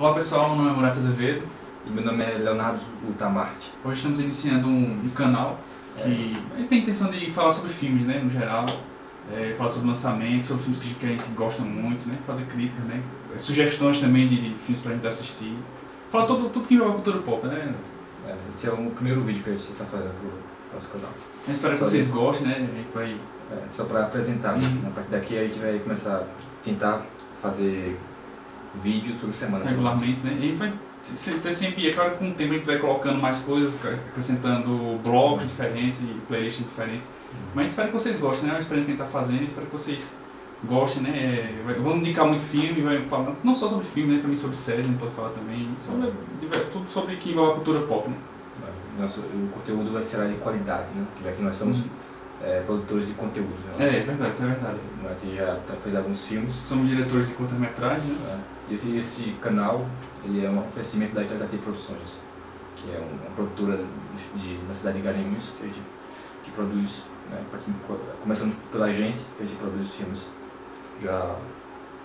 Olá pessoal, meu nome é Murata Azevedo. E meu nome é Leonardo Utamarte. Hoje estamos iniciando um, um canal que é. tem a intenção de falar sobre filmes, né, no geral. É, falar sobre lançamentos, sobre filmes que a gente gosta muito, né, fazer críticas, né, sugestões também de, de filmes pra gente assistir. Falar tudo, tudo que envolve a cultura pop, né. É, esse é o primeiro vídeo que a gente está fazendo pro nosso canal. Eu espero só que vocês de... gostem, né, a gente vai... É, só para apresentar, uhum. a partir daqui a gente vai começar a tentar fazer vídeos toda semana. Regularmente, né? E a gente vai ter sempre, é claro que com o tempo a gente vai colocando mais coisas, acrescentando blogs diferentes e playlists diferentes. Uhum. Mas espero que vocês gostem, né? É uma experiência que a gente está fazendo, espero que vocês gostem, né? É, vamos indicar muito filme, vai falar não só sobre filme, né? Também sobre séries, a gente pode falar também, sobre, tudo sobre que envolve a cultura pop, né? Nosso, o conteúdo vai ser de qualidade, né? Já que nós somos uhum é, produtores de conteúdo. Né? É, é verdade, isso é verdade. A gente já fez alguns filmes. Somos diretores de curta-metragem. Né? É. Esse, esse canal ele é um oferecimento da ITHT Produções, que é uma produtora de, na cidade de Garanhuns, que a gente que produz, né, começando pela gente, que a gente produz filmes já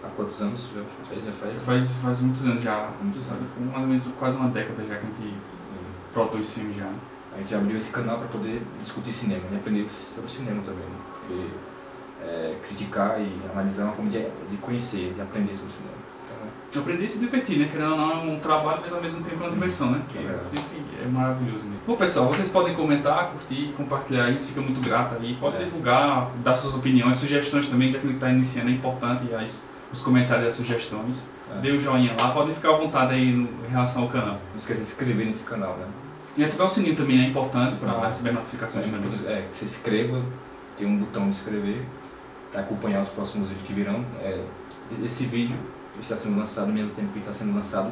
há quantos anos? Já faz? Já faz? Faz, faz muitos anos já, muitos anos. mais ou menos quase uma década já que a gente produz filmes já. A gente abriu esse canal para poder discutir cinema e aprender sobre cinema também, né? porque é, criticar e analisar é uma forma de, de conhecer, de aprender sobre cinema. Então, aprender e se divertir, né? Querendo ou não, é um trabalho, mas ao mesmo tempo é uma diversão, né? Que é. sempre é maravilhoso mesmo. Bom, pessoal, vocês podem comentar, curtir, compartilhar, a gente fica muito grato aí. Pode é. divulgar, dar suas opiniões, sugestões também, já que ele está iniciando, é importante as, os comentários e as sugestões. É. Dê um joinha lá, podem ficar à vontade aí no, em relação ao canal. Não esqueça de se inscrever nesse canal, né? E ativar o sininho também é importante para receber notificações também. É, que se inscreva, tem um botão de inscrever para acompanhar os próximos vídeos que virão. É, esse vídeo está sendo lançado ao mesmo tempo que está sendo lançado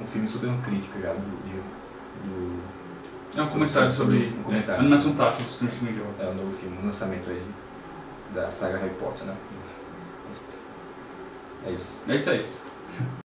um filme sobre uma crítica já do, do é um comentário sobre, sobre um comentário, animação tática dos filmes É o um novo filme, um lançamento aí da saga Harry Potter, né? É isso. É isso aí.